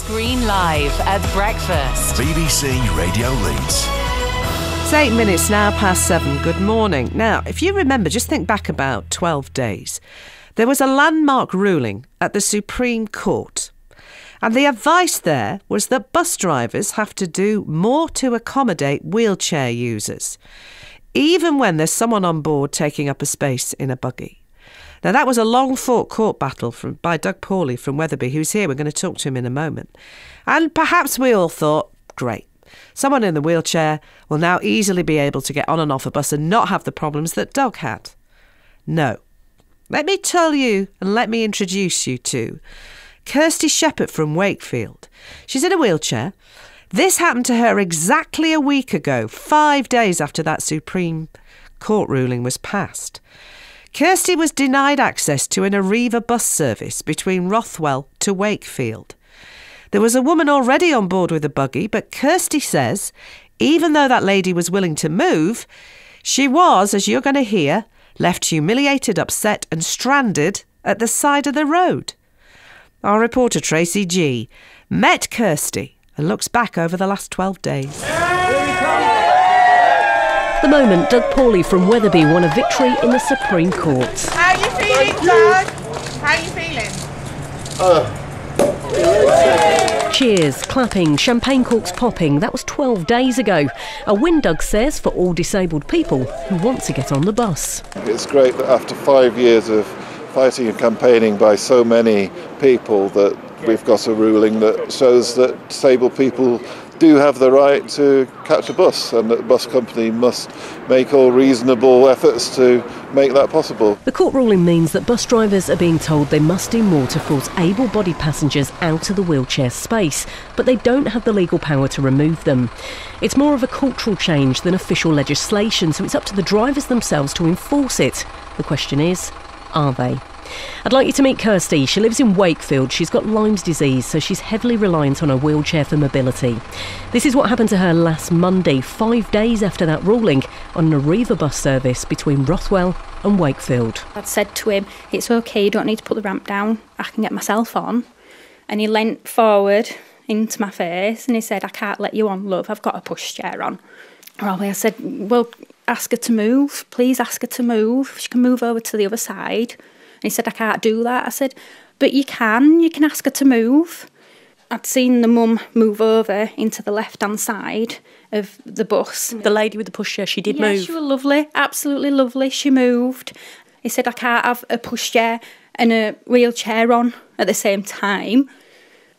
Angus Green live at breakfast. BBC Radio Leeds. It's eight minutes now past seven. Good morning. Now, if you remember, just think back about 12 days. There was a landmark ruling at the Supreme Court. And the advice there was that bus drivers have to do more to accommodate wheelchair users, even when there's someone on board taking up a space in a buggy. Now, that was a long fought court battle from, by Doug Paulley from Wetherby, who's here. We're going to talk to him in a moment. And perhaps we all thought, great. Someone in the wheelchair will now easily be able to get on and off a bus and not have the problems that Doug had. No. Let me tell you and let me introduce you to Kirsty Shepherd from Wakefield. She's in a wheelchair. This happened to her exactly a week ago, five days after that Supreme Court ruling was passed. Kirsty was denied access to an Arriva bus service between Rothwell to Wakefield. There was a woman already on board with a buggy, but Kirsty says, even though that lady was willing to move, she was, as you're going to hear, left humiliated, upset, and stranded at the side of the road. Our reporter Tracy G met Kirsty and looks back over the last 12 days. The moment Doug Paulley from Wetherby won a victory in the Supreme Court. How you feeling, Doug? How you feeling? Cheers, clapping, champagne corks popping. That was 12 days ago. A win, Doug says, for all disabled people who want to get on the bus. It's great that after five years of fighting and campaigning by so many people that we've got a ruling that shows that disabled people do have the right to catch a bus and that the bus company must make all reasonable efforts to make that possible. The court ruling means that bus drivers are being told they must do more to force able bodied passengers out of the wheelchair space, but they don't have the legal power to remove them. It's more of a cultural change than official legislation, so it's up to the drivers themselves to enforce it. The question is, are they? I'd like you to meet Kirsty. She lives in Wakefield. She's got Lyme's disease, so she's heavily reliant on her wheelchair for mobility. This is what happened to her last Monday, five days after that ruling, on an Arriva bus service between Rothwell and Wakefield. I'd said to him, It's okay, you don't need to put the ramp down, I can get myself on. And he leant forward into my face and he said, I can't let you on, love, I've got a pushchair on. Well, I said, Well, ask her to move, please ask her to move. She can move over to the other side. And he said, I can't do that. I said, But you can, you can ask her to move. I'd seen the mum move over into the left hand side of the bus. The lady with the pushchair, she did yeah, move. she was lovely, absolutely lovely. She moved. He said, I can't have a pushchair and a wheelchair on at the same time.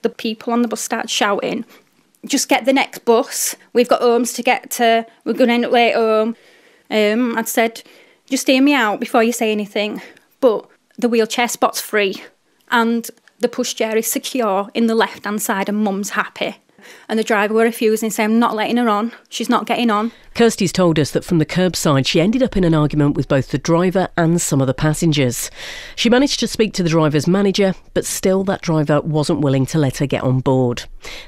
The people on the bus started shouting, just get the next bus. We've got homes to get to. We're going to end up late home. Um, I'd said, just hear me out before you say anything. But the wheelchair spot's free and the pushchair is secure in the left hand side and mum's happy. And the driver were refusing, saying, I'm not letting her on. She's not getting on. Kirsty's told us that from the curbside, she ended up in an argument with both the driver and some of the passengers. She managed to speak to the driver's manager, but still that driver wasn't willing to let her get on board.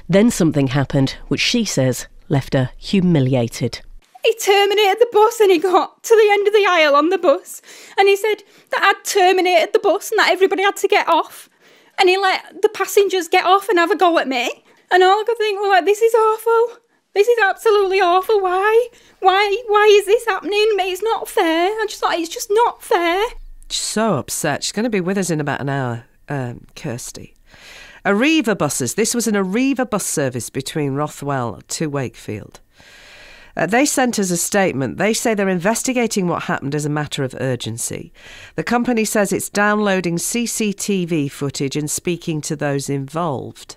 Then something happened, which she says left her humiliated. He terminated the bus and he got to the end of the aisle on the bus and he said that I'd terminated the bus and that everybody had to get off. And he let the passengers get off and have a go at me. And all I could think was like, this is awful. This is absolutely awful. Why? Why? Why is this happening? It's not fair. I just thought it's just not fair. So upset. She's going to be with us in about an hour, um, Kirsty. Arriva buses. This was an Arriva bus service between Rothwell to Wakefield. Uh, they sent us a statement. They say they're investigating what happened as a matter of urgency. The company says it's downloading CCTV footage and speaking to those involved.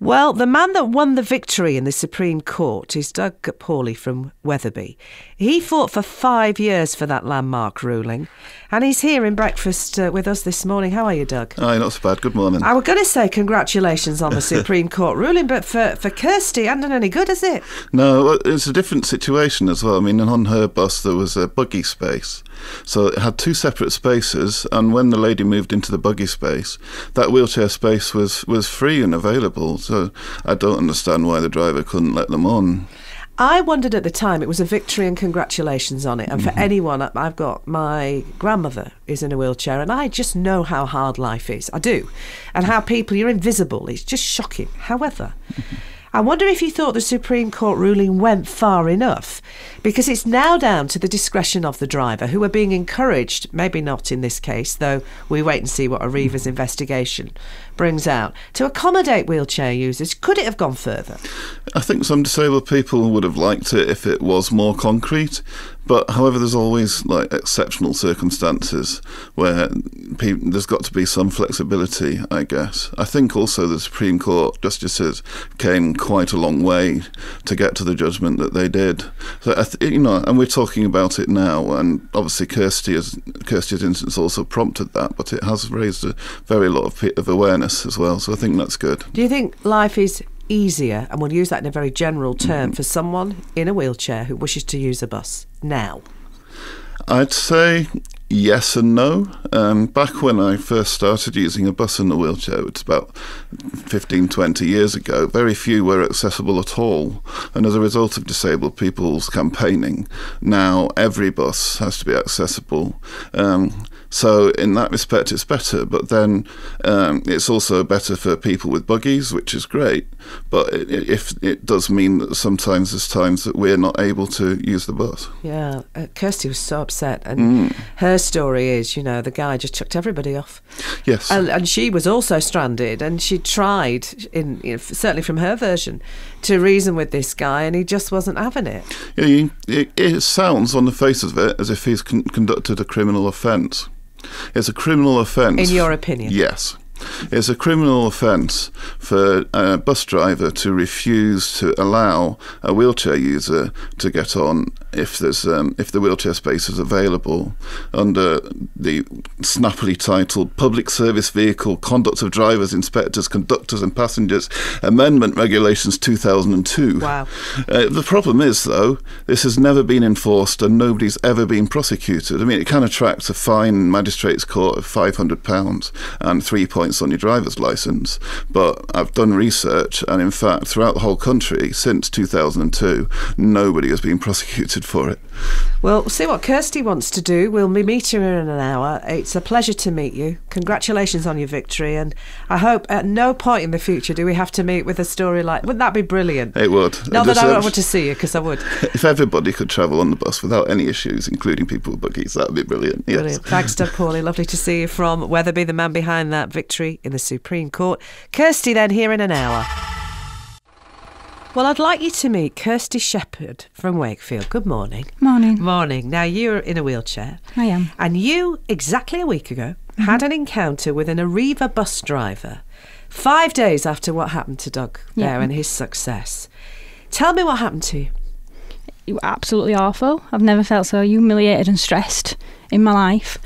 Well, the man that won the victory in the Supreme Court is Doug Paulley from Wetherby. He fought for five years for that landmark ruling, and he's here in breakfast uh, with us this morning. How are you, Doug? Aye, not so bad. Good morning. I was going to say congratulations on the Supreme Court ruling, but for, for Kirsty, it hasn't done any good, has it? No, it's a different situation as well. I mean, on her bus there was a buggy space, so it had two separate spaces. And when the lady moved into the buggy space, that wheelchair space was was free and available. So I don't understand why the driver couldn't let them on. I wondered at the time it was a victory and congratulations on it. And for mm-hmm. anyone, I've got my grandmother is in a wheelchair, and I just know how hard life is. I do, and how people you're invisible. It's just shocking. However. I wonder if you thought the Supreme Court ruling went far enough, because it's now down to the discretion of the driver, who are being encouraged, maybe not in this case, though we wait and see what Arriva's investigation brings out, to accommodate wheelchair users. Could it have gone further? I think some disabled people would have liked it if it was more concrete. But however, there's always like exceptional circumstances where there's got to be some flexibility. I guess. I think also the Supreme Court justices came quite a long way to get to the judgment that they did. So th- you know, and we're talking about it now, and obviously Kirsty has, Kirsty's instance also prompted that, but it has raised a very lot of, of awareness as well. So I think that's good. Do you think life is easier, and we'll use that in a very general term, for someone in a wheelchair who wishes to use a bus now? I'd say yes and no. Um, back when I first started using a bus in a wheelchair, it's about 15, 20 years ago, very few were accessible at all. And as a result of disabled people's campaigning, now every bus has to be accessible. Um, so in that respect, it's better. But then um, it's also better for people with buggies, which is great. But it, it, if it does mean that sometimes there's times that we're not able to use the bus. Yeah, uh, Kirsty was so upset, and her story is, you know, the guy just chucked everybody off, Yes. and, and she was also stranded, and she tried, in you know, certainly from her version, to reason with this guy, and he just wasn't having it. Yeah, it, it sounds on the face of it as if he's con- conducted a criminal offence. It's a criminal offence. In your opinion? Yes. It's a criminal offence for a bus driver to refuse to allow a wheelchair user to get on if there's um, if the wheelchair space is available under the snappily titled Public Service Vehicle Conduct of Drivers, Inspectors, Conductors and Passengers Amendment Regulations 2002. Wow. Uh, the problem is though, this has never been enforced and nobody's ever been prosecuted. I mean, it can attract a fine magistrate's court of 500 pounds and 3. points dependence on your driver's license. But I've done research, and in fact, throughout the whole country since 2002, nobody has been prosecuted for it. Well, we'll see what Kirsty wants to do. We'll meet her in an hour. It's a pleasure to meet you. Congratulations on your victory, and I hope at no point in the future do we have to meet with a story like. Wouldn't that be brilliant? It would. Not it that I don't want to see you because I would. If everybody could travel on the bus without any issues, including people with buggies, that would be brilliant. Yes. Brilliant. Thanks, Doug Paulley. Lovely to see you from Wetherby, the man behind that victory in the Supreme Court. Kirsty, then, here in an hour. Well, I'd like you to meet Kirsty Shepherd from Wakefield. Good morning. Morning. Morning. Now, you're in a wheelchair. I am. And you, exactly a week ago, had an encounter with an Arriva bus driver five days after what happened to Doug Yeah. there and his success. Tell me what happened to you. You were absolutely awful. I've never felt so humiliated and stressed in my life.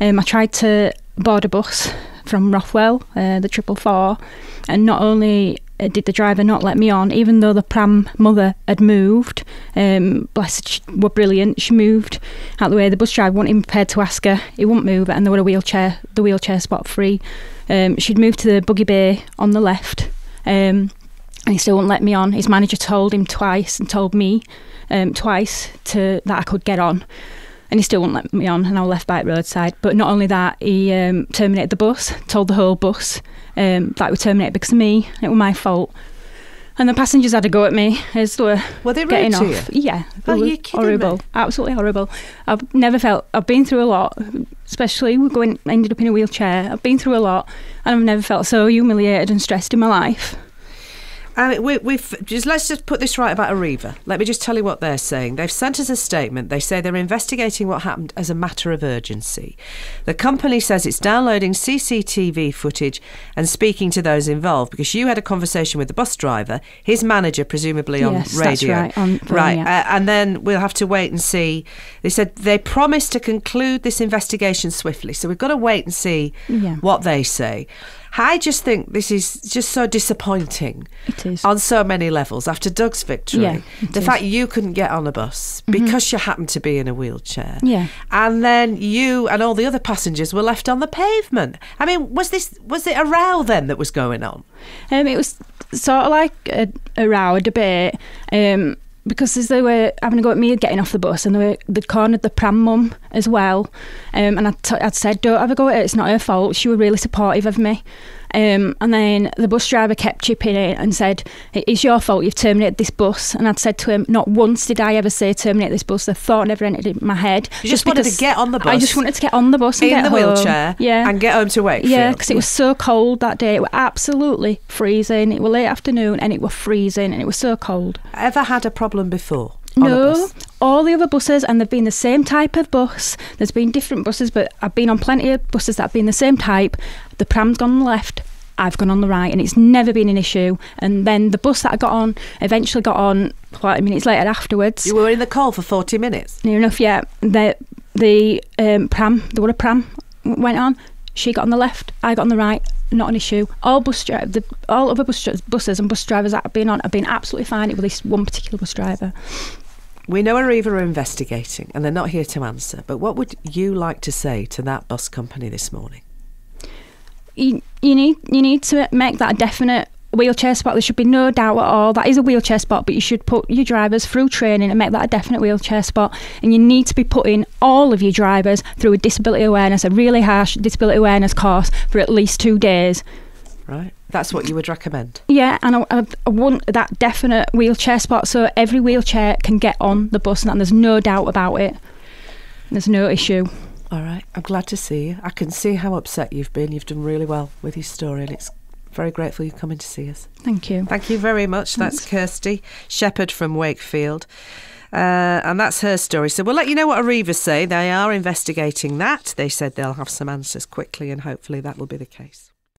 Um, I tried to board a bus from Rothwell, uh, the triple four, and not only uh, did the driver not let me on, even though the pram mother had moved. Um, blessed, she were brilliant. She moved out the way. The bus driver wasn't even prepared to ask her. He wouldn't move, and there were a wheelchair, the wheelchair spot free. Um, she'd moved to the buggy bay on the left. Um, and he still wouldn't let me on. His manager told him twice and told me um, twice to that I could get on, and he still wouldn't let me on. And I was left by the roadside. But not only that, he um, terminated the bus. Told the whole bus um, that we terminated because of me. It was my fault. And the passengers had a go at me as they were Were they getting off. you? Yeah, Are you kidding horrible. me? Absolutely horrible. I've never felt. I've been through a lot, especially with going. Ended up in a wheelchair. I've been through a lot, and I've never felt so humiliated and stressed in my life. I mean, we, we've just let's just put this right about Arriva. Let me just tell you what they're saying. They've sent us a statement. They say they're investigating what happened as a matter of urgency. The company says it's downloading CCTV footage and speaking to those involved because you had a conversation with the bus driver, his manager, presumably on Yes, that's radio. right, on right, yeah. uh, and then we'll have to wait and see. They said they promised to conclude this investigation swiftly, so we've got to wait and see Yeah. what they say. I just think this is just so disappointing It is. on so many levels after Doug's victory. Yeah, the is. fact you couldn't get on a bus because you happened to be in a wheelchair. Yeah. And then you and all the other passengers were left on the pavement. I mean, was this was it a row then that was going on? Um, it was sort of like a, a row, a debate. Um, because as they were having a go at me getting off the bus and they were, they'd cornered the pram mum as well. Um, and I'd, t- I'd said, don't have a go at it, it's not her fault. She was really supportive of me. Um, and then the bus driver kept chipping in and said, It's your fault you've terminated this bus. And I'd said to him, Not once did I ever say terminate this bus. The thought never entered in my head. You just wanted to get on the bus. I just wanted to get on the bus and in get the home. wheelchair Yeah. and get home to Wakefield. Yeah, because it was so cold that day. It was absolutely freezing. It was late afternoon and it was freezing and it was so cold. Ever had a problem before? No, all the other buses, and they've been the same type of bus. There's been different buses, but I've been on plenty of buses that have been the same type. The pram's gone on the left, I've gone on the right, and it's never been an issue. And then the bus that I got on eventually got on 30 minutes later afterwards. You were in the call for 40 minutes. Near enough, yeah. The the um, pram, the water pram went on. She got on the left, I got on the right. Not an issue. All bus dri- the all other bus buses and bus drivers that I've been on have been absolutely fine. It was this one particular bus driver. We know Arriva are investigating and they're not here to answer, but what would you like to say to that bus company this morning? you, you need you need to make that a definite wheelchair spot. There should be no doubt at all. That is a wheelchair spot, but you should put your drivers through training and make that a definite wheelchair spot. And you need to be putting all of your drivers through a disability awareness, a really harsh disability awareness course for at least two days. Right? That's what you would recommend. Yeah, and I, I, I want that definite wheelchair spot so every wheelchair can get on the bus and there's no doubt about it. There's no issue. All right. I'm glad to see you. I can see how upset you've been. You've done really well with your story, and it's very grateful you're coming to see us. Thank you. Thank you very much. That's Kirsty Shepherd from Wakefield. Uh, and that's her story. So we'll let you know what Arriva say. They are investigating that. They said they'll have some answers quickly, and hopefully that will be the case.